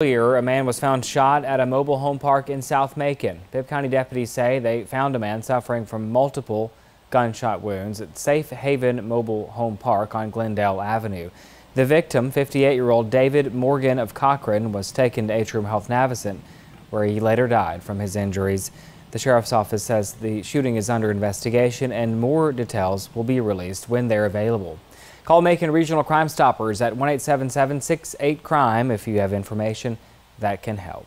Earlier, a man was found shot at a mobile home park in South Macon. Bibb County deputies say they found a man suffering from multiple gunshot wounds at Safe Haven Mobile Home Park on Glendale Avenue. The victim, 58-year-old David Morgan of Cochran, was taken to Atrium Health Navicent, where he later died from his injuries. The sheriff's office says the shooting is under investigation and more details will be released when they're available. Call Macon Regional Crime Stoppers at 1-877-68-CRIME if you have information that can help.